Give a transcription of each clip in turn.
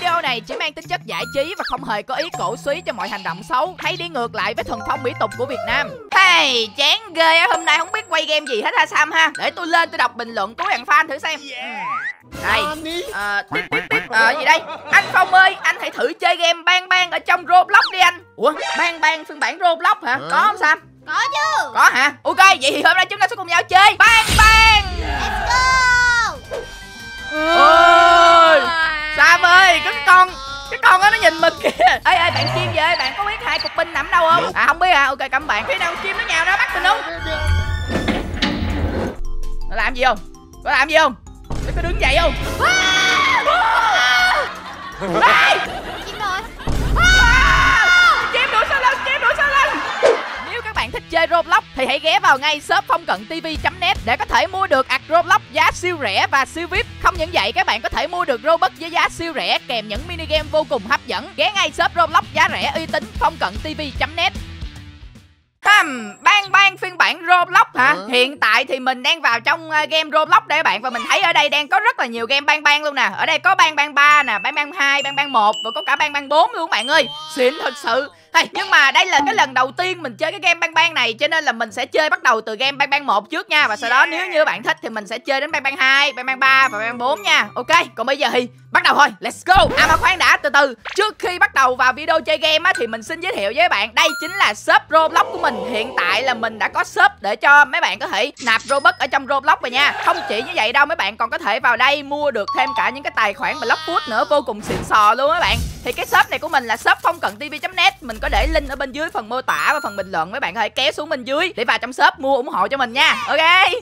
video này chỉ mang tính chất giải trí và không hề có ý cổ suý cho mọi hành động xấu hay đi ngược lại với thuần phong mỹ tục của Việt Nam. Hey, chán ghê hôm nay không biết quay game gì hết ha Sam ha. Để tôi lên tôi đọc bình luận của hàng fan thử xem. Đây, ờ, tiếp tiếp tiếp, ờ, gì đây? Anh Phong ơi, anh hãy thử chơi game bang bang ở trong Roblox đi anh. Ủa, bang bang phiên bản Roblox hả? Có không Sam? Có chứ Có hả? Ok, vậy thì hôm nay chúng ta sẽ cùng nhau chơi bang bang. Let's go Ôi, Sam ơi, cái con cái con đó nó nhìn mình kìa. Ê ê bạn chim về bạn có biết hai cục pin nằm đâu không? À không biết à. Ok cảm bạn. Khi nào chim nó nhào ra bắt mình không? Nó làm gì không? Có làm gì không? Nó có đứng dậy không? Ê! Chim rồi chơi Roblox thì hãy ghé vào ngay shop phong cận tv.net để có thể mua được ạc Roblox giá siêu rẻ và siêu VIP. Không những vậy các bạn có thể mua được Robux với giá siêu rẻ kèm những mini game vô cùng hấp dẫn. Ghé ngay shop Roblox giá rẻ uy tín phong cận tv.net. Hừm, ban ban phiên bản Roblox hả? Hiện tại thì mình đang vào trong uh, game Roblox đây các bạn và mình thấy ở đây đang có rất là nhiều game ban ban luôn nè. Ở đây có ban ban 3 nè, ban ban 2, ban ban 1 và có cả ban ban 4 luôn các bạn ơi. Xịn thật sự. Hey, nhưng mà đây là cái lần đầu tiên mình chơi cái game bang bang này cho nên là mình sẽ chơi bắt đầu từ game bang bang một trước nha và sau đó nếu như bạn thích thì mình sẽ chơi đến bang bang hai, bang bang ba và bang bang bốn nha. Ok, còn bây giờ thì bắt đầu thôi. Let's go. À mà khoan đã từ từ. Trước khi bắt đầu vào video chơi game á thì mình xin giới thiệu với các bạn, đây chính là shop Roblox của mình. Hiện tại là mình đã có shop để cho mấy bạn có thể nạp Robux ở trong Roblox rồi nha. Không chỉ như vậy đâu mấy bạn còn có thể vào đây mua được thêm cả những cái tài khoản Blockfoot nữa vô cùng xịn sò luôn các bạn. Thì cái shop này của mình là shop phong cận tv.net mình có có để link ở bên dưới phần mô tả và phần bình luận mấy bạn có thể kéo xuống bên dưới để vào trong shop mua ủng hộ cho mình nha. Ok.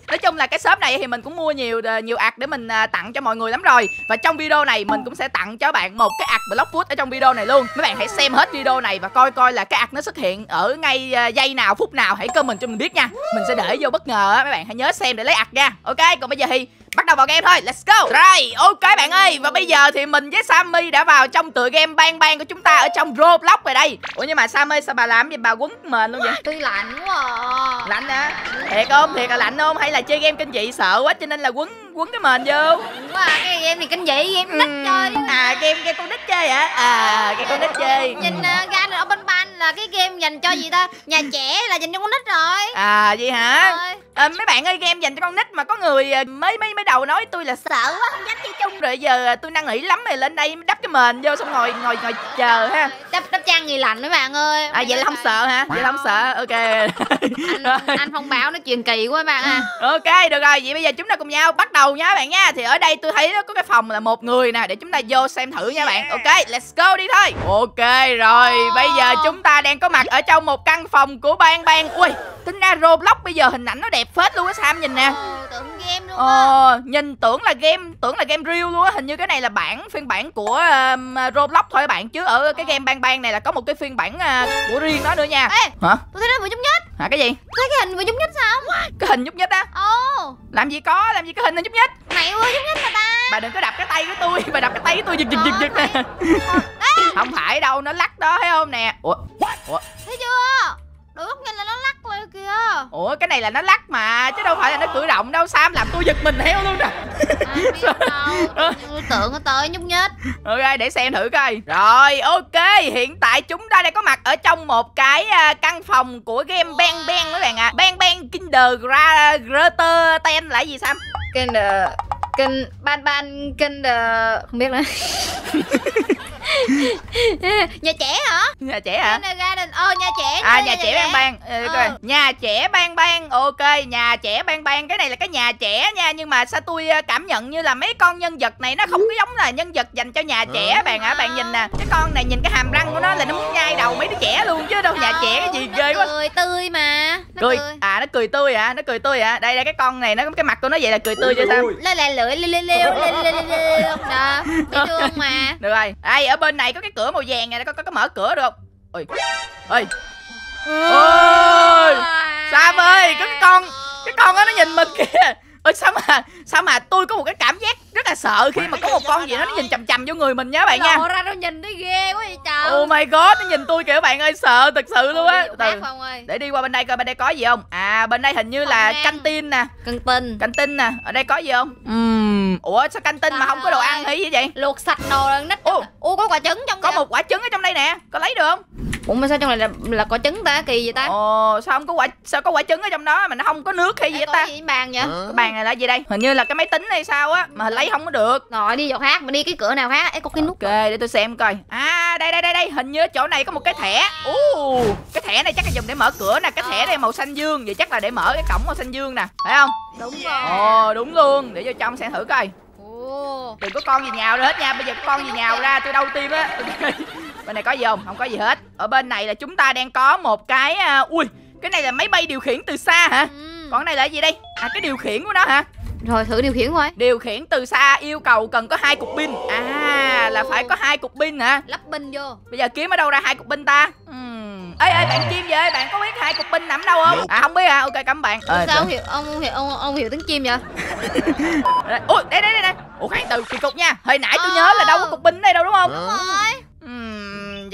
Nói chung là cái shop này thì mình cũng mua nhiều ờ, nhiều ạc để mình ờ, tặng cho mọi người lắm rồi. Và trong video này mình cũng sẽ tặng cho bạn một cái ạc blockfoot ở trong video này luôn. Mấy bạn hãy xem hết video này và coi coi là cái ạc nó xuất hiện ở ngay ờ, giây nào, phút nào. Hãy comment cho mình biết nha. Mình sẽ để vô bất ngờ á, mấy bạn hãy nhớ xem để lấy ạc nha. Ok, còn bây giờ thì bắt đầu vào game thôi let's go. Rồi ok bạn ơi. Và bây giờ thì mình với sammy đã vào trong tựa game bang bang của chúng ta ở trong roblox rồi đây. Ủa nhưng mà sammy sao bà làm gì? Bà quấn mền luôn vậy? Tôi lạnh quá à. lạnh hả? Thiệt không? Thiệt là lạnh không? Hay là chơi game kinh dị sợ quá cho nên là quấn quấn cái mền vô. Quá à. Cái game này kinh dị Game nít Ừm, chơi. À game game con nít chơi hả? À game con nít chơi. Nhìn uh, Garden Open Ban là cái game dành cho gì ta? Nhà trẻ là dành cho con nít rồi. À vậy hả? Rồi. à, mấy bạn ơi game dành cho con nít mà có người mới mới mới đầu nói tôi là sợ quá không dám chơi chung. Rồi giờ à, tôi năn nỉ lắm rồi lên đây đắp cái mền vô xong ngồi ngồi ngồi chờ ha. Đắp, đắp trang người lạnh mấy bạn ơi. À vậy là không sợ hả? Vậy là không sợ ok. Anh, anh phong báo nó truyền kỳ quá bạn à ok được rồi vậy bây giờ chúng ta cùng nhau bắt đầu nha các bạn nha. Thì ở đây tôi thấy nó có cái phòng là một người nè để chúng ta vô xem thử nha bạn. Ok let's go đi thôi. Ok rồi bây giờ chúng ta đang có mặt ở trong một căn phòng của bang bang. Ui tính ra roblox bây giờ hình ảnh nó đẹp phết luôn á sam nhìn nè. Tưởng game luôn á. Ờ, nhìn tưởng là game tưởng là game real luôn á. Hình như cái này là bản phiên bản của um, roblox thôi các bạn. Chứ ở cái game bang bang này là có một cái phiên bản uh, của riêng nó nữa nha. Ê hả? tôi thấy nó vừa nhúc nhích. Hả cái gì? Thấy cái hình vừa nhúc nhích sao? Cái hình nhúc nhích á? Ồ. Làm gì có làm gì có hình hình nhúc nhích? Này vừa nhúc nhích mà ta. Bà đừng có đập cái tay của tôi bà đập cái tay của tôi giật giật giật giật nè. Không phải đâu nó lắc đó thấy không nè? Ủa ủa? Thấy chưa? Đôi góc nhìn là nó kìa ủa cái này là nó lắc mà chứ đâu phải là nó cử động đâu sam làm tôi giật mình theo luôn nè. Ai biết đâu Tôi tưởng nó tới nhúc nhích. Ok để xem thử coi. Rồi ok hiện tại chúng ta đang có mặt ở trong một cái à, căn phòng của game bang bang các bạn ạ. À. bang bang kinder Gra- Greater ten là gì sam? Kinder Kin Ban ban Kinder Không biết nữa Nhà trẻ hả? nhà trẻ hả Kindergarten Ờ nhà trẻ À nha, nhà trẻ bang bang ừ, Ờ. coi. Nhà trẻ bang bang Ok nhà trẻ bang bang Cái này là cái nhà trẻ nha Nhưng mà sao tôi ờ, cảm nhận như là mấy con nhân vật này Nó không có giống là nhân vật dành cho nhà trẻ Bạn ạ bạn nhìn nè Cái con này nhìn cái hàm răng của nó là nó muốn nhai đầu mấy đứa trẻ luôn Chứ đâu nhà trẻ cái gì nó ghê quá Cười tươi mà Nó cười cười à nó cười tươi hả nó cười tươi hả đây là cái con này nó cái mặt của nó vậy là cười tươi chứ sao Lên lại lưỡi liêu liêu liêu liêu Đó Dễ thương mà được rồi đây ở bên này có cái cửa màu vàng này có có, có mở cửa được không? Ôi ôi. Ôi. Sam ơi cái con cái con đó nó nhìn mình kìa. Ơi sao mà sao mà tôi có một cái cảm giác rất là sợ khi mà có một con gì đó nó nhìn chằm chằm vô người mình nhá bạn nha. ra nó nhìn thấy ghê quá vậy trời oh my god nó nhìn tôi kìa bạn ơi sợ thật sự luôn á. Từ không để đi qua bên đây coi bên đây có gì không? À bên đây hình như là Không em. căng tin nè. Căng tin. Căng tin nè ở đây có gì không? Ừm, ủa sao căng tin mà không có đồ ăn hay gì vậy? Luộc sạch đồ là nít. Ồ. Ủa quả trứng trong có kìa. một quả trứng ở trong đây nè có lấy được không? Ủa mà sao trong này là là quả trứng ta? Kỳ vậy ta? Ồ sao không có quả sao có quả trứng ở trong đó mà nó không có nước hay gì có ta? gì bàn vậy? Cái bàn này là gì đây? Hình như là cái máy tính hay sao á mà lấy không có được. Ngồi đi chỗ khác mà đi cái cửa nào khác ấy có cái nút ok để tôi xem coi. À đây đây đây đây hình như chỗ này có một cái thẻ. Ú cái thẻ này chắc là dùng để mở cửa nè cái thẻ này màu xanh dương vậy chắc là để mở cái cổng màu xanh dương nè thấy không? Đúng rồi. Ồ đúng luôn để vô trong xem thử coi. Đừng có con gì nhào ra hết nha bây giờ có con gì nhào ra tôi đau tim á. Bên này có gì không? Không có gì hết. Ở bên này là chúng ta đang có một cái à, ui cái này là máy bay điều khiển từ xa hả? Ừ. còn cái này là gì đây? À cái điều khiển của nó hả rồi thử điều khiển thôi điều khiển từ xa yêu cầu cần có hai cục pin. À là phải có hai cục pin hả? Lắp pin vô. Bây giờ kiếm ở đâu ra hai cục pin ta? Ừm. ê ê bạn chim vậy bạn có biết hai cục pin nằm đâu không? À không biết à ok cảm bạn. Ờ, sao ông hiểu ông, hiểu ông, ông hiểu tiếng chim vậy? Đây, ui đây đây đây đây. Ủa khoan từ kỳ cục nha. Hồi nãy tôi Ờ. nhớ là đâu có cục pin ở đây đâu đúng không? Đúng rồi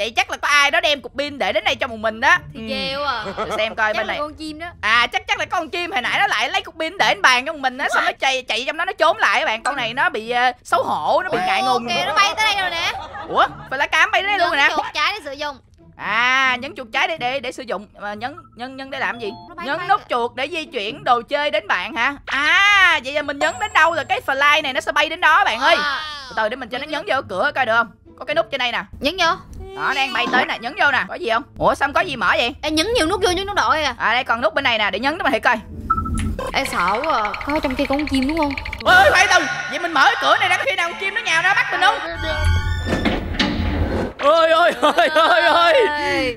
vậy chắc là có ai đó đem cục pin để đến đây cho một mình đó. Thì ghê quá à. để xem coi chắc bên này. con chim đó. À chắc chắc là con chim hồi nãy nó lại lấy cục pin để lên bàn cho một mình á xong nó chạy chạy trong đó nó trốn lại các bạn. Con này nó bị ờ, xấu hổ nó bị ngại ngùng. kìa nó bay tới đây rồi nè. Ủa phải lá cám bay đến đây luôn rồi nè. Chuột trái để sử dụng. À nhấn chuột trái để để để sử dụng. Mà nhấn nhấn nhấn để làm gì? Nhấn nút chuột để di chuyển đồ chơi đến bạn hả? À vậy là mình nhấn đến đâu là cái fly này nó sẽ bay đến đó bạn ơi. Từ từ để mình cho nó nhấn vô cửa coi được không? Có cái nút trên đây nè. Nhấn vô đó đang bay tới nè nhấn vô nè. Có gì không? Ủa sao không có gì mở vậy? Ê, nhấn nhiều nút vô nhấn nút đội à. À đây còn nút bên này nè để nhấn cho mình thử coi. Ê sợ quá à. Có trong kia con chim đúng không? Ơi khoan từ vậy mình mở cái cửa này ra có khi nào con chim nó nhào ra bắt mình không? Ôi ôi ôi ôi ôi.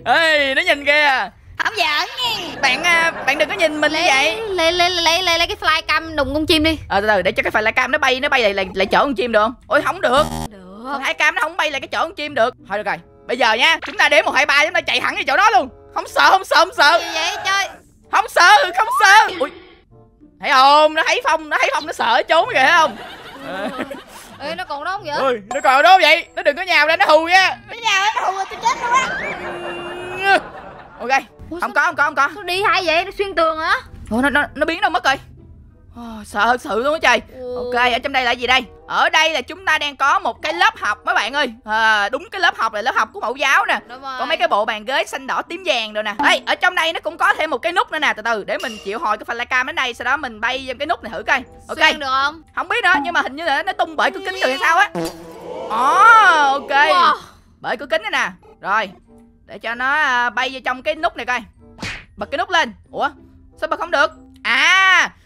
Ê nó nhìn kìa Không giỡn nghe bạn à, bạn đừng có nhìn mình như vậy. lấy lấy lấy lấy lấy lấy cái fly cam đụng con chim đi. Ờ từ từ để cho cái phải lại cam nó bay nó bay lại lại, lại chở con chim được không? Ôi không được. Được. Hai cam nó không bay lại cái chở con chim được. Thôi được rồi bây giờ nha chúng ta đếm một hai ba chúng ta chạy thẳng về chỗ đó luôn. Không sợ không sợ không sợ. Gì vậy chơi không sợ không sợ. Ui. Thấy không? Nó thấy phong nó thấy phong nó sợ trốn kìa thấy không? Ờ. Ê nó còn đó không vậy? Ui nó còn đó vậy? Nó đừng có nhào ra nó hù nha. Nó nhào nó hù tôi chết luôn á. Ok. Ủa, không có không có không có. Sao đi hay vậy? Nó xuyên tường hả? Ủa, nó, nó nó biến đâu mất rồi Sợ thật sự luôn á trời. Ok, ở trong đây là gì đây? Ở đây là chúng ta đang có một cái lớp học mấy bạn ơi. À, Đúng cái lớp học là lớp học của mẫu giáo nè. Có mấy cái bộ bàn ghế xanh đỏ tím vàng rồi nè. Ê, ở trong đây nó cũng có thêm một cái nút nữa nè Từ từ, để mình chịu hồi cái flycam đến đây Sau đó mình bay vô cái nút này thử coi. Ok, Xuyên được không? Không biết nữa Nhưng mà hình như là nó tung bởi cửa kính rồi hay sao á. Ồ, ok. Wow. Bởi cửa kính này nè. Rồi, để cho nó à, bay vô trong cái nút này coi. Bật cái nút lên. Ủa, sao bật không được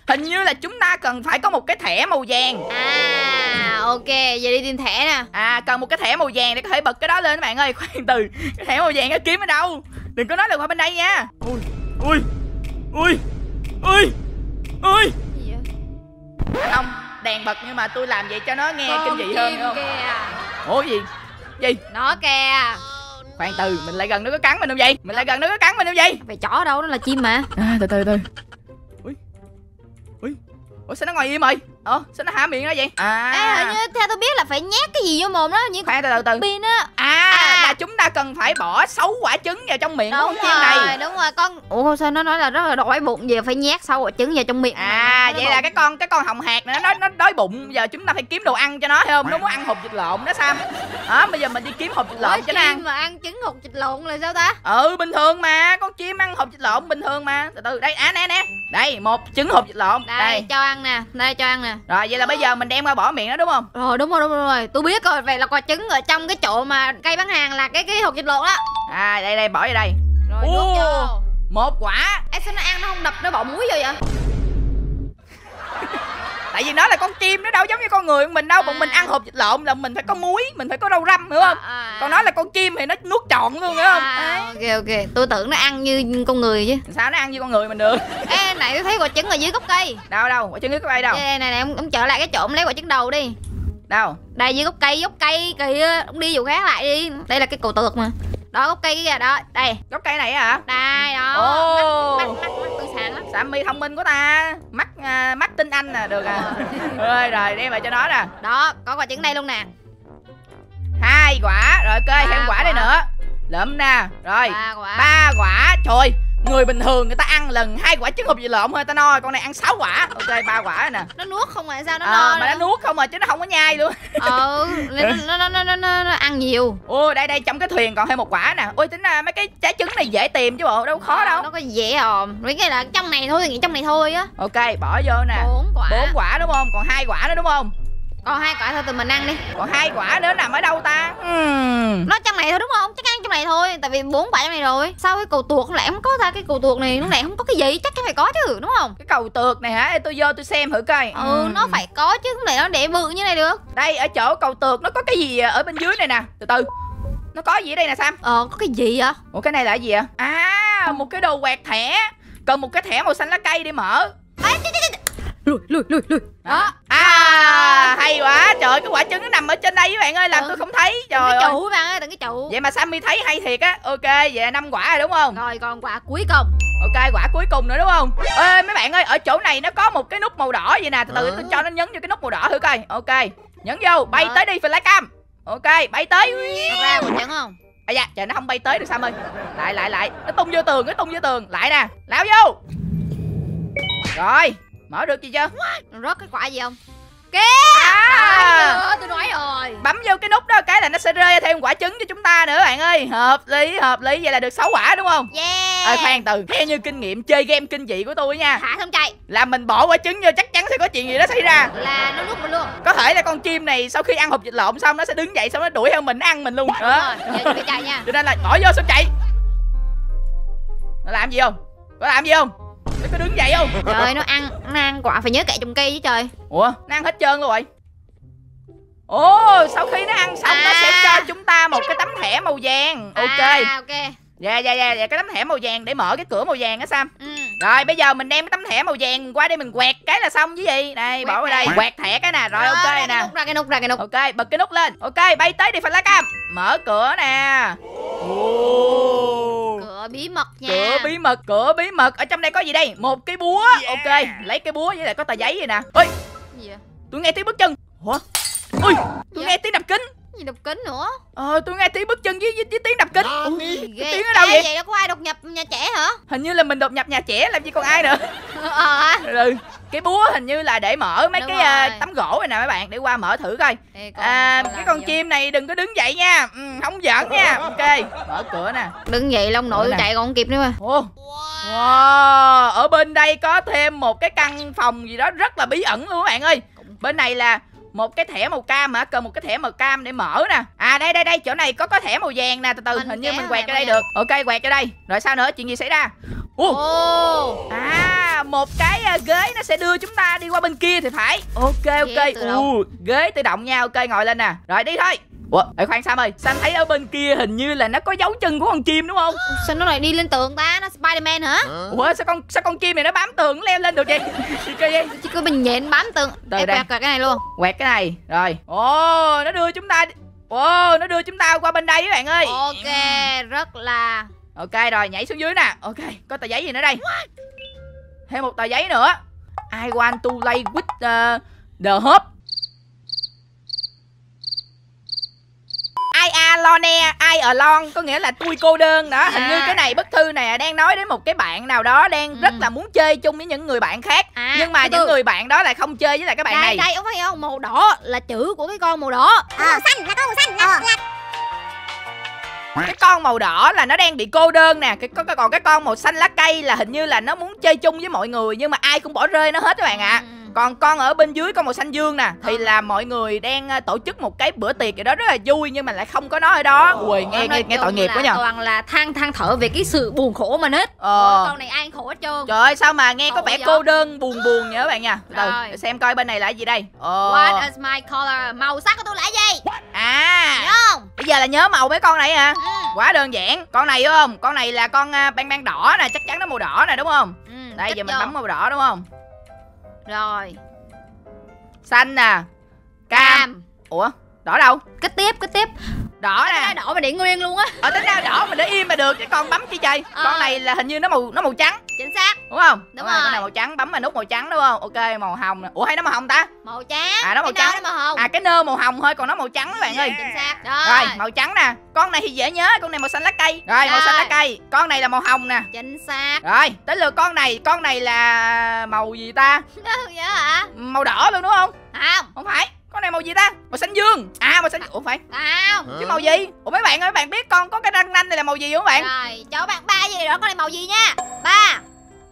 hình như là chúng ta cần phải có một cái thẻ màu vàng. À ok Giờ đi tìm thẻ nè. À cần một cái thẻ màu vàng để có thể bật cái đó lên các bạn ơi. Khoan từ Cái thẻ màu vàng nó kiếm ở đâu? Đừng có nói là qua bên đây nha. Ui Ui Ui Ui Ui Gì vậy? Không Đèn bật nhưng mà tôi làm vậy cho nó nghe kinh dị hơn không? kìa. Ủa gì? Gì? Nó kìa. Khoan từ Mình lại gần nó có cắn mình không vậy? Mình lại gần nó có cắn mình không vậy? Về chó đâu nó là chim mà. À từ từ từ Ủa sao nó ngồi im rồi Ờ sao nó há miệng ra vậy? À. Ê hình như theo tôi biết là phải nhét cái gì vô mồm đó Như Khoan từ từ từ pin á. À, À. là chúng ta cần phải bỏ 6 quả trứng vào trong miệng của con Đúng chim rồi này đúng rồi con Ủa sao nó nói là rất là đói bụng Giờ phải nhét sâu quả trứng vào trong miệng À Nó vậy là bụng. cái con cái con hồng hạt này nó nó đói bụng. Giờ chúng ta phải kiếm đồ ăn cho nó thấy không? Nó muốn ăn hột vịt lộn đó Sam. Đó bây giờ mình đi kiếm hột vịt lộn cho nó ăn. mà ăn trứng hột vịt lộn là sao ta? Ừ bình thường mà. Con chim ăn hột vịt lộn bình thường mà. Từ từ đây à nè nè. Đây một trứng hột vịt lộn. Đây, đây. cho ăn nè Đây cho ăn nè. Rồi vậy là bây giờ mình đem qua bỏ miệng nó đúng không? Rồi đúng rồi đúng rồi, đúng rồi. Tôi biết rồi Vậy là quả trứng ở trong cái chỗ mà cây bán hàng là cái cái hột vịt lộn đó à đây đây bỏ vào đây. Rồi Ô. nuốt vô. một quả Ê sao nó ăn nó không đập nó bỏ muối vô vậy? Tại vì nó là con chim nó đâu giống như con người mình đâu bọn À. mình ăn hột vịt lộn là mình phải có muối mình phải có rau răm hiểu không? À, à, còn nó là con chim thì nó nuốt trọn luôn hiểu không? À, ok ok. Tôi tưởng nó ăn như con người chứ. Sao nó ăn như con người mình được? Ê này tôi thấy quả trứng ở dưới gốc cây. Đâu đâu quả trứng nước có đây đâu? Ê, này này ông, ông trở lại cái chỗ ông lấy quả trứng đầu đi đâu? Đây dưới gốc cây gốc cây kìa ông đi vụ khác lại đi. Đây là cái cầu tược mà. Đó gốc cây kia đó đây. Gốc cây này hả? Đây đó. Ồ. mắt mắt mắt mắt tôi sáng lắm. Sammy thông minh của ta. Mắt à, mắt tin anh nè được à. Ơi rồi đem về cho nó nè. Đó có quả trứng đây luôn nè. Hai quả. Rồi ok thêm quả đây quả. nữa. Lượm nè. Rồi. Ba quả. Ba quả. Trời người bình thường người ta ăn lần hai quả trứng hộp vịt lộn thôi ta no con này ăn sáu quả. Ok ba quả nè. Nó nuốt không mà sao nó Ờ, no mà nó nuốt không mà chứ nó không có nhai luôn. Ừ nó, nó, nó, nó, nó, nó, ăn nhiều. Ôi đây đây trong cái thuyền còn thêm một quả nè. Ôi tính ra mấy cái trái trứng này dễ tìm chứ bộ đâu khó đâu. nó có dễ ồm cái là trong này thôi nghĩ trong này thôi á. Ok bỏ vô nè. Bốn quả. Bốn quả đúng không? Còn hai quả nữa đúng không? Còn hai quả thôi tụi mình ăn đi. Còn hai quả nữa nằm ở đâu ta? Ừm. nó trong này thôi đúng không này thôi tại vì bốn quả trong này rồi. Sao cái cầu tuột lại không có ta? Cái cầu tuột này nó lại không có cái gì? Chắc chắn phải có chứ đúng không? Cái cầu tược này hả? Ê, tôi vô tôi xem thử coi. Ừ Ừm. nó phải có chứ không lẽ nó để bự như này được. Đây ở chỗ cầu tược nó có cái gì ở bên dưới này nè? Từ từ. Nó có gì ở đây nè sam? Ờ có cái gì vậy? Ủa cái này là cái gì ạ à một cái đồ quẹt thẻ. Cần một cái thẻ màu xanh lá cây để mở lùi lùi lùi lùi. Đó. À hay quá. Trời cái quả trứng nó nằm ở trên đây các bạn ơi làm Ừ. tôi không thấy. Trời cái ơi. trụ bạn ơi từng cái trụ. Vậy mà sammy thấy hay thiệt á. Ok vậy là năm quả rồi đúng không? Rồi còn quả cuối cùng. Ok quả cuối cùng nữa đúng không? Ê mấy bạn ơi ở chỗ này nó có một cái nút màu đỏ vậy nè. Từ từ Ừ. tôi cho nó nhấn vô cái nút màu đỏ thử coi. Ok nhấn vô bay Rồi. tới đi flycam ok bay tới. Ra một chấn không? À dạ trời nó không bay tới được sam ơi. Lại lại lại. Nó tung vô tường nó tung vô tường. Lại nè lao vô. Rồi mở được gì chưa? Rớt cái quả gì không? À! Trời tôi nói rồi. Bấm vô cái nút đó cái là nó sẽ rơi thêm quả trứng cho chúng ta nữa bạn ơi. Hợp lý hợp lý vậy là được 6 quả đúng không? Yeah. Ơi khoan từ theo như kinh nghiệm chơi game kinh dị của tôi nha. Thả không chạy. Là mình bỏ quả trứng vô chắc chắn sẽ có chuyện gì đó xảy ra. Là nó nuốt mình luôn. Có thể là con chim này sau khi ăn hộp vịt lộn xong nó sẽ đứng dậy xong nó đuổi theo mình nó ăn mình luôn. Đúng đó. rồi. Giờ chạy nha. Cho nên là bỏ vô xong chạy. Nó làm gì không? Có làm gì không nó có đứng dậy không? Trời nó ăn nó ăn quả phải nhớ kệ trùng cây chứ trời. Ủa? Nó ăn hết trơn luôn rồi. Ồ sau khi nó ăn xong nó sẽ À. cho chúng ta một cái tấm thẻ màu vàng. Ok à, ok. dạ dạ dạ dạ cái tấm thẻ màu vàng để mở cái cửa màu vàng á sam. Ừ. rồi bây giờ mình đem cái tấm thẻ màu vàng qua đây mình quẹt cái là xong chứ gì. Đây Quẹt bỏ vào đây thẻ. quẹt thẻ cái nè. Rồi ok ra cái nè. nút ra cái nút ra cái nút. Ok bật cái nút lên. Ok bay tới đi phần lá cam. Mở cửa nè. Ồ. cửa bí mật nha. cửa bí mật cửa bí mật. Ở trong đây có gì đây? Một cái búa. Ok lấy cái búa với lại có tờ giấy vậy nè. Gì vậy? tôi nghe tiếng bước chân. Ủa? Ui tôi Dạ. nghe tiếng đập kính. Gì đục kính nữa? Ờ tôi nghe tiếng bước chân với, với, với tiếng đập kính. Ủa, ghê tiếng ở đâu vậy vậy đâu có ai đột nhập nhà trẻ hả? Hình như là mình đột nhập nhà trẻ làm gì còn ai nữa? Ờ. Hả ừ cái búa hình như là để mở mấy Đúng cái à, rồi. tấm gỗ này nè mấy bạn để qua mở thử coi Ê, con- à con cái con chim này đừng có đứng dậy nha ừ, không giỡn nha ok mở cửa nè đứng dậy lông nội chạy còn không kịp nữa mà Ồ. Wow, ở bên đây có thêm một cái căn phòng gì đó rất là bí ẩn luôn các bạn ơi. Bên này là một cái thẻ màu cam hả? Cần một cái thẻ màu cam để mở nè. À đây đây đây, chỗ này có có thẻ màu vàng nè, từ từ Mình hình như mình quẹt ra đây được. Ok, quẹt ra đây. Rồi sao nữa? Chuyện gì xảy ra? Ô à một cái à, ghế nó sẽ đưa chúng ta đi qua bên kia thì phải. Ok ok. Ghế tự động. Ồ, ghế tự động nha. Ok, ngồi lên nè. Rồi đi thôi. Ủa, ê, khoan Sam ơi, Sam thấy ở bên kia hình như là nó có dấu chân của con chim đúng không? sao nó lại đi lên tường ta nó Spiderman hả Ủa sao con sao con chim này nó bám tường nó leo lên được vậy? Gì cơ vậy? chỉ có bình nhện bám tường Từ Ê, đây. quẹt quẹt cái này luôn Quẹt cái này, rồi. Ồ, nó đưa chúng ta Ồ, nó đưa chúng ta qua bên đây các bạn ơi. ok rất là Ok rồi, nhảy xuống dưới nè. Ok, có tờ giấy gì nữa đây? Thêm một tờ giấy nữa. I want to play with uh, the hope. I alone, I alone có nghĩa là tôi cô đơn đó. Hình như À. cái này bức thư này đang nói đến một cái bạn nào đó đang Ừ. rất là muốn chơi chung với những người bạn khác. à nhưng mà những từ. người bạn đó lại không chơi với lại các bạn đây này. đây ông thấy không màu đỏ là chữ của cái con màu đỏ Màu xanh là con màu xanh là, là cái con màu đỏ là nó đang bị cô đơn nè cái, cái còn cái con màu xanh lá cây là hình như là nó muốn chơi chung với mọi người nhưng mà ai cũng bỏ rơi nó hết các bạn ạ à còn con ở bên dưới con màu xanh dương nè thì là mọi người đang ờ, tổ chức một cái bữa tiệc gì đó rất là vui nhưng mà lại không có nó ở đó. Ui nghe nghe, nghe tội nghiệp quá nhờ. toàn là than than thở về cái sự buồn khổ mà hết ờ. Con này ai khổ hết trơn. Trời ơi sao mà nghe có vẻ cô đơn buồn buồn nhớ bạn nha. Từ xem coi bên này là gì đây. Ờ What is my color? Màu sắc của tôi là gì? à. Nhớ không? bây giờ là nhớ màu mấy con này hả? Ừ. quá đơn giản. Con này đúng không? Con này là con à, ban ban đỏ nè chắc chắn nó màu đỏ nè đúng không? Ừ, đây giờ mình bấm màu đỏ đúng không Rồi. Xanh nè cam. Cam. Ủa đỏ đâu? Kết tiếp, kết tiếp đỏ nè. đỏ mà để nguyên luôn á. Ở tính ra đỏ mình để im mà được cái con bấm chi chơi? Ờ. con này là hình như nó màu nó màu trắng. Chính xác. Đúng không? Đúng con rồi. này màu trắng bấm mà nút màu trắng đúng không? Ok màu hồng nè. Ủa hay nó màu hồng ta? Màu trắng. À, nó màu cái trắng. nó màu hồng. À cái nơ màu hồng thôi còn nó màu trắng các bạn ơi. chính xác. Rồi. Rồi màu trắng nè. Con này thì dễ nhớ con này màu xanh lá cây. Rồi màu Rồi. xanh lá cây. Con này là màu hồng nè. Chính xác. Rồi tới lượt con này. Con này là màu gì ta? Nhớ hả? Màu đỏ luôn đúng không? Không. Không phải con này màu gì ta? Màu xanh dương. À màu xanh ủa phải. Không. Chứ màu gì? Ủa mấy bạn ơi mấy bạn biết con có cái răng nanh này là màu gì không bạn? Rồi cho bạn ba gì đó con này màu gì nha? Ba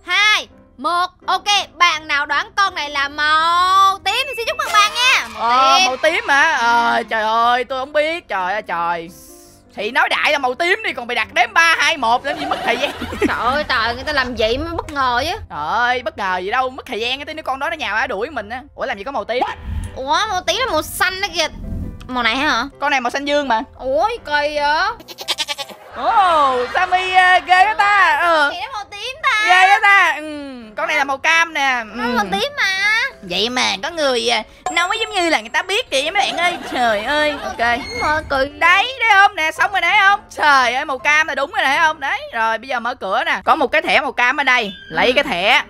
hai một. Ok bạn nào đoán con này là màu tím thì xin chúc mừng bạn nha. Màu ờ tím. màu tím hả? Ờ trời ơi tôi không biết. Trời ơi trời. Thì nói đại là màu tím đi còn bị đặt đếm ba hai một làm gì mất thời gian. Trời ơi trời người ta làm vậy mới bất ngờ chứ. Trời ơi bất ngờ gì đâu mất thời gian. Cái tí nữa con đó nó nhào ra đuổi mình á. Ủa làm gì có màu tím ủa màu tím là màu xanh đó kìa. Màu này hả? Con này màu xanh dương mà. Ủa kỳ vậy? Ồ sammy ờ, ghê quá ta. Ờ. Thì nó màu tím ta. Ghê quá ta. Ừ con này là màu cam nè. Nó ừ. màu tím mà. Vậy mà có người à, nói giống như là người ta biết kìa mấy bạn ơi. Trời ơi ok. đấy đấy không? Nè xong rồi đấy không? Trời ơi màu cam là đúng rồi đấy không? Đấy rồi bây giờ mở cửa nè. Có một cái thẻ màu cam ở đây. Lấy cái thẻ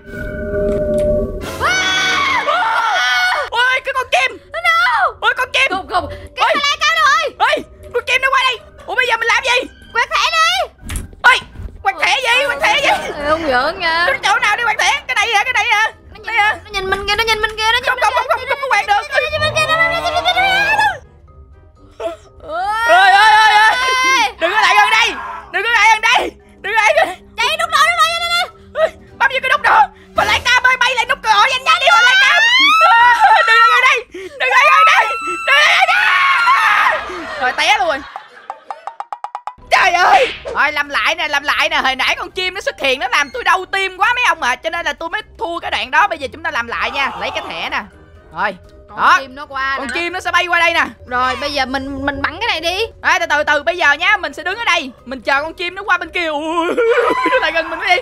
ôi con chim không không. Ôi! lá cao rồi. Ôi con chim nó qua đây. Ủa bây giờ mình làm gì? Quẹt thẻ đi. Ôi quạt thẻ gì? Quạt thẻ gì? Không giỡn nha. Cái chỗ nào đi quạt thẻ? Cái này hả? Cái này hả? Nó đây hả? nhìn, nó nhìn mình kia nó nhìn mình kia nó nhìn không không không không có quạt được. ơi ơi ơi ơi đừng có lại gần đây. Đừng có lại gần đây. Đừng có lại gần chạy nút rồi nút rồi bấm vô cái nút đó. Hồi lại cam ơi bay lại nút cửa lại nè hồi nãy con chim nó xuất hiện nó làm tôi đau tim quá mấy ông à cho nên là tôi mới thua cái đoạn đó bây giờ chúng ta làm lại nha. Lấy cái thẻ nè. Rồi. Con Đó. chim nó qua con chim nó sẽ bay qua đây nè. Rồi bây giờ mình mình bắn cái này đi. À, từ từ từ bây giờ nhá mình sẽ đứng ở đây. Mình chờ con chim nó qua bên kia. Ui nó lại gần mình đi.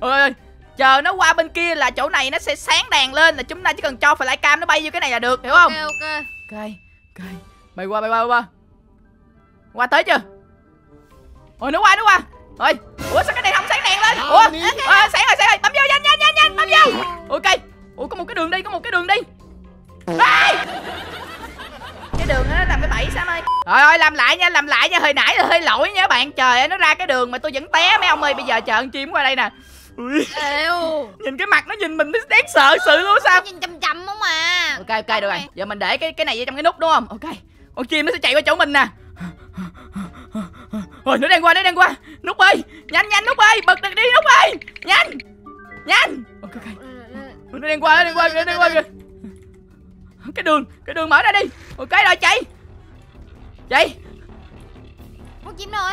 Ôi ơi chờ nó qua bên kia là chỗ này nó sẽ sáng đèn lên là chúng ta chỉ cần cho phải lại cam nó bay vô cái này là được hiểu không? Ok ok. Ok ok. Bay qua bay qua bay qua. Qua tới chưa? Ôi nó qua nó qua. Rồi ủa sao cái này không sáng đèn lên? Ủa à, sáng rồi sáng rồi. Bấm vô nhanh nhanh nhanh nhanh bấm vô. Ok. Ủa có một cái đường đi có một cái đường đi. Ê! cái đường đó nó làm cái bẫy sao ơi. Rồi ơi làm lại nha làm lại nha. Hồi nãy là hơi lỗi nha các bạn. Trời ơi nó ra cái đường mà tôi vẫn té mấy ông ơi. Bây giờ chờ con chim qua đây nè. Nhìn cái mặt nó nhìn mình nó đáng sợ sự luôn sao? nhìn chầm chầm không à. Ok ok được rồi. Giờ mình để cái cái này vô trong cái nút đúng không? Ok. Con chim nó sẽ chạy qua chỗ mình nè. Rồi nó đang qua nó đang qua nút ơi nhanh nhanh nút ơi bật được đi nút ơi. Nhanh nhanh. Ok ok. Nó đang qua nó đang qua nó đang qua kìa. Cái đường cái đường mở ra đi. Ok rồi chạy. Chạy. Con chim rồi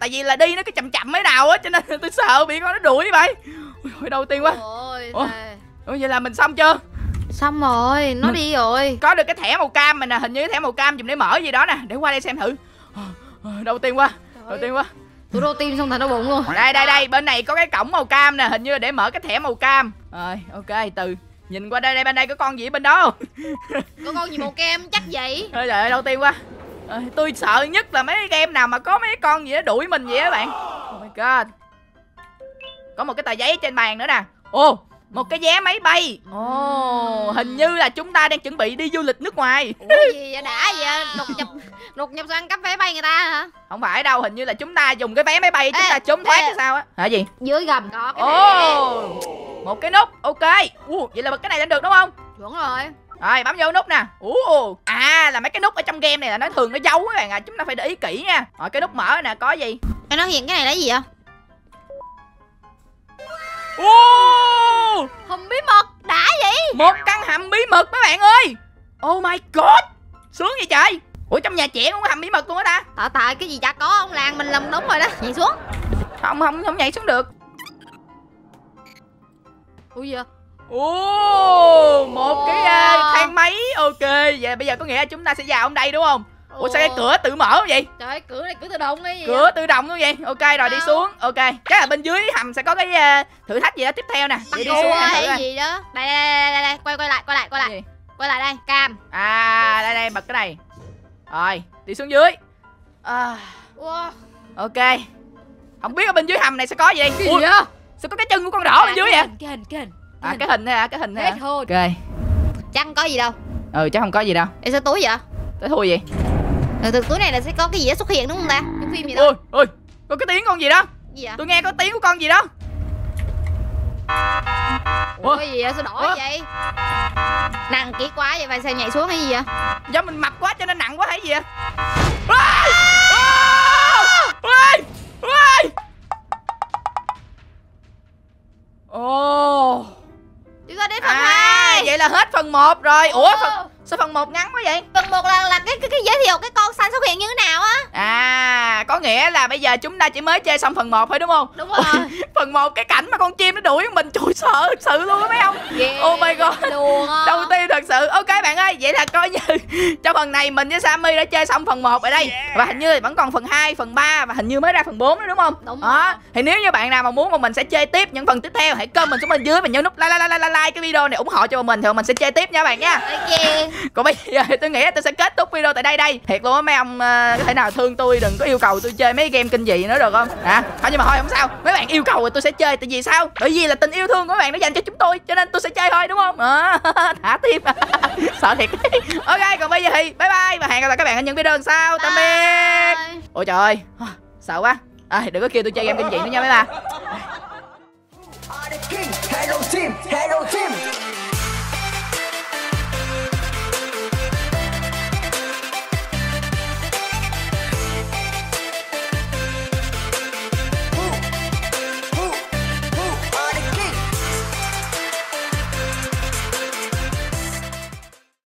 Tại vì là đi nó cứ chậm chậm mấy nào á Cho nên tôi sợ bị con nó đuổi vậy. Ui ôi đau tiêu quá. Ôi. Ủa vậy là mình xong chưa? Xong rồi Nó Mình- đi rồi. Có được cái thẻ màu cam mình nè Hình như cái thẻ màu cam dùng để mở gì đó nè Để qua đây xem thử. Ờ, ờ, Đau tiên quá Đau tiên quá. Tôi đau tim xong thành đau bụng luôn. Đây đây đây Bên này có cái cổng màu cam nè Hình như là để mở cái thẻ màu cam. Rồi ok từ Nhìn qua đây đây bên đây có con gì ở bên đó không? Có con gì màu kem chắc vậy. Ôi trời ơi, đầu tiên quá Ờ, Tôi sợ nhất là mấy cái game nào mà có mấy con gì đó đuổi mình vậy á bạn. Oh my god. Có một cái tờ giấy trên bàn nữa nè. Ồ, một cái vé máy bay. Ồ, hình như là chúng ta đang chuẩn bị đi du lịch nước ngoài. Ủa gì vậy? Đã vậy? Đột nhập Đột nhập sang cấp vé bay người ta hả? Không phải đâu, hình như là chúng ta dùng cái vé máy bay Chúng Ê, ta trốn thoát hay sao á. Hả gì? Dưới gầm Có cái Ồ, một cái nút, ok. Ồ, Vậy là bật cái này lên được đúng không? Chuẩn rồi Rồi bấm vô nút nè. Ồ, À là mấy cái nút ở trong game này là nó thường nó giấu các bạn à Chúng ta phải để ý kỹ nha. Rồi cái nút mở nè có gì? Em nói hiện cái này là gì vậy? Ồ, Hùng bí mật Đã vậy. Một căn hầm bí mật mấy bạn ơi. Oh my god. Sướng vậy trời. Ủa trong nhà trẻ cũng có hầm bí mật luôn á ta. Tại tại cái gì chả có ông làng mình làm đúng rồi đó. Nhảy xuống. Không không không nhảy xuống được. Ui gì vậy Ồ, một cái à, thang máy Ok, vậy bây giờ có nghĩa là chúng ta sẽ vào trong đây đúng không? Ủa sao cái cửa tự mở không vậy? trời ơi cửa này cửa tự động hay gì Cửa tự động luôn vậy? Ok rồi đi Đâu? xuống Ok, chắc là bên dưới hầm sẽ có cái à, thử thách gì đó tiếp theo nè Vậy đi cua xuống thử hay coi. gì đó đây đây đây đây, đây. quay quay lại quay lại quay lại quay lại đây cam À, đây đây, bật cái này Rồi, đi xuống dưới à, wow. Ok Không biết ở bên dưới hầm này sẽ có gì cái gì Sao có cái chân của con đỏ bên dưới vậy? cái hình cái hình À, cái hình thôi hả? Cái hình thôi hết hả? thôi. Ok. Chăng có gì đâu. Ừ, chắc không có gì đâu. Ê sao túi vậy? Tới thua gì? từ từ túi này là sẽ có cái gì đó xuất hiện đúng không ta? Trong phim gì đó. Ôi, ôi Có cái tiếng con gì đó. Gì vậy? Tôi nghe có tiếng của con gì đó. Ủa, cái gì vậy? Sao đổi Ủa? vậy? Nặng kỹ quá vậy vậy sao nhảy xuống hay gì vậy? Do mình mập quá cho nên nặng quá hay gì vậy? Ôi! Ôi! Ôi! Ồ là hết phần 1 rồi. Ủa phần, sao phần 1 ngắn quá vậy? Phần một là là cái cái, cái giới thiệu cái con xanh xuất hiện như thế nào á? À có nghĩa là bây giờ chúng ta chỉ mới chơi xong phần 1 thôi đúng không? Đúng rồi. Phần 1 cái cảnh mà con chim nó đuổi mình Trời sợ thật sự luôn á mấy ông. Ghê Oh my God. luôn Đầu tiên thật sự Ok bạn ơi Vậy là coi như Trong phần này mình với Sammy đã chơi xong phần 1 ở đây. Và hình như vẫn còn phần 2, phần 3 Và hình như mới ra phần 4 nữa đúng không? Đúng Đó. rồi. Thì nếu như bạn nào mà muốn mà mình sẽ chơi tiếp những phần tiếp theo Hãy comment xuống bên dưới Mình nhớ nút like like like like, like cái video này ủng hộ cho bọn mình Thì bọn mình sẽ chơi tiếp nha bạn nha. Ok. Còn bây giờ thì tôi nghĩ là tôi sẽ kết thúc video tại đây đây. Thiệt luôn á mấy ông ờ, có thể nào thương tôi Đừng có yêu cầu tôi chơi mấy game kinh dị nữa được không? Hả? Thôi nhưng mà thôi không sao. Mấy bạn yêu cầu thì tôi sẽ chơi Tại vì sao? Bởi vì là tình yêu thương của mấy bạn nó dành cho chúng tôi Cho nên tôi sẽ chơi thôi đúng không? Đó, Thả tim. Sợ thiệt. Ok còn bây giờ thì bye bye Và hẹn gặp lại các bạn ở những video lần sau. Tạm biệt. Ôi trời ơi. Sợ quá. À, Đừng có kêu tôi chơi game kinh dị nữa nha mấy bà king. Hello team, hello team.